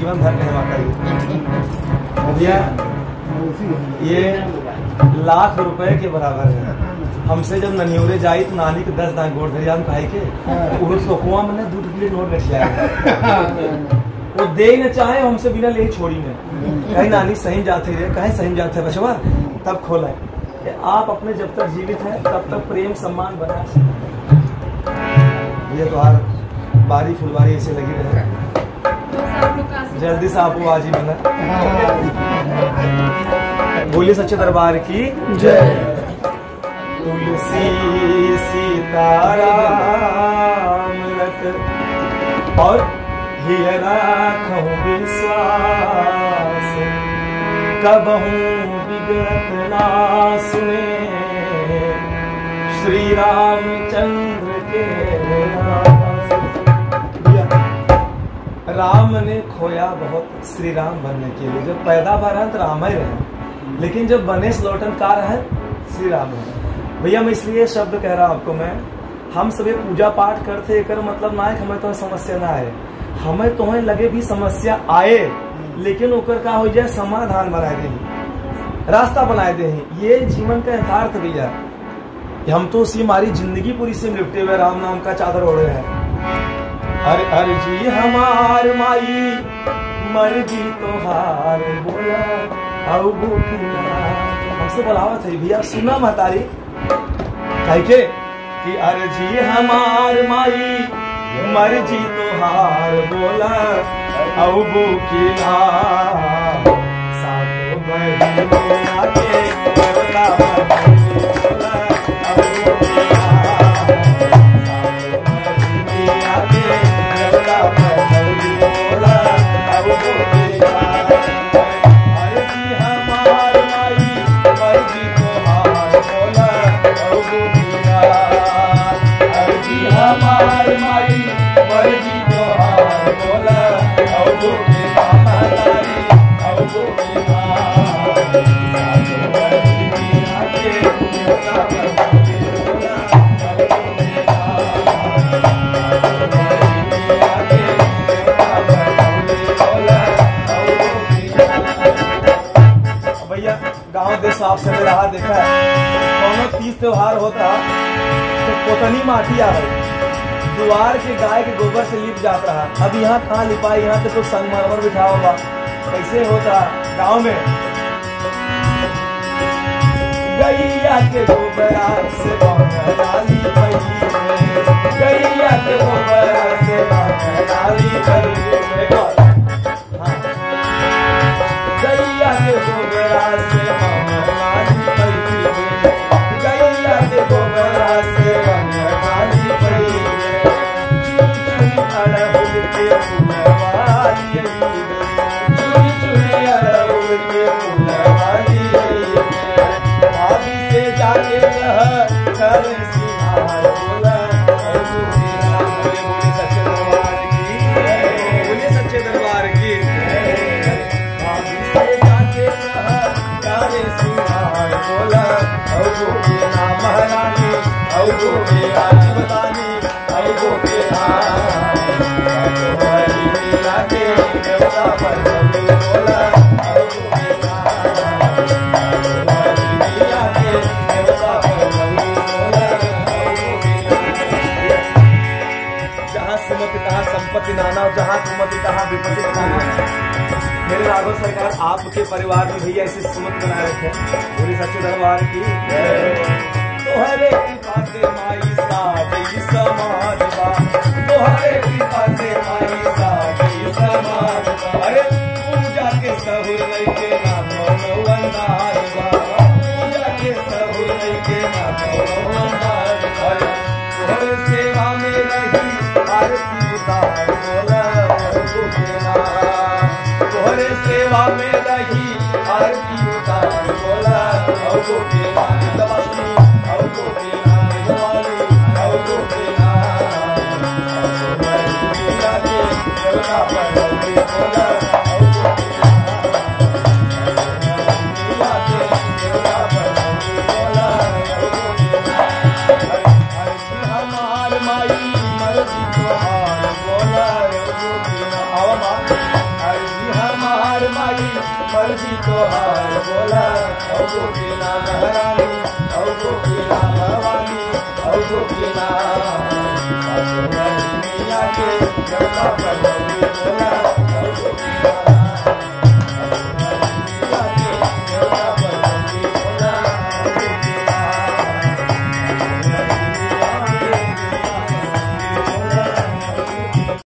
जीवन भर रहवा करी भैया, ये लाख रुपए के बराबर है। हमसे जब ननियोरे जाई तो नानी के दस दान गोड़ धरिया खाई के वो सोकुआ मैंने दो किलो नोट रख लिया वो दे न चाहे, हमसे बिना ले ही छोड़ी ने। कहीं, नानी, सही जाते रहे। कहीं, सही जाते बचवा तब खोला कि आप अपने जब तक जीवित हैं, तब तक प्रेम, सम्मान, बना। ये तो हर बारी फुलवारी ऐसे लगी रहे। जल्दी से आप वो आज ही बना। बोलिए सच्चे दरबार की जय। तुलसी सीताराम और राखूं विश्वास कबहू विगत ना सुने। श्री रामचंद्र के नाम। राम ने खोया बहुत श्री राम बनने के लिए। जब पैदा भरा तो राम ही रहे। लेकिन जब बने लौटन कार है श्री राम है भैया, मैं इसलिए शब्द कह रहा हूँ आपको, मैं, हम सभी पूजा पाठ करते एकर मतलब ना है हमें तो समस्या ना आए। हमें तो लगे भी समस्या आए, लेकिन ओकर का हो जाए समाधान बनाए दे। रास्ता बनाए दे। ये जीवन का यथार्थ भैया। हम तो उसी हमारी ज़िंदगी पूरी से निपटे हुए राम नाम का चादर ओढ़े हैं। अरे अरे जी हमार माई। मर्ज़ी तोहार बोला। हमसे बोलावत है भैया, सुना महतारी कह के? कि अर्जी हमार माई। मर्ज़ी तोहार बोला। औ बुकिया सातो बहिने बोला। औ बुकिया देखा है। कौनो तीज त्योहार होता तो पोतनी माटी आवे द्वार के गाय के गोबर से लिप जात रहा। अब यहाँ कहाँ लिपा यहाँ तो संगमरमर बिठा होगा। कैसे होता? गाँव में। गैया के गोबरा से आपके परिवार में भैया ऐसे सुमत बनाए रखे पूरी सच्चे दरबार की। तोहरे कृपा सहुर के तोहार बोला औ गोपीना महारानी औ गोपीना भवानी औ गोपीना सासु बहिनिया के जगह पर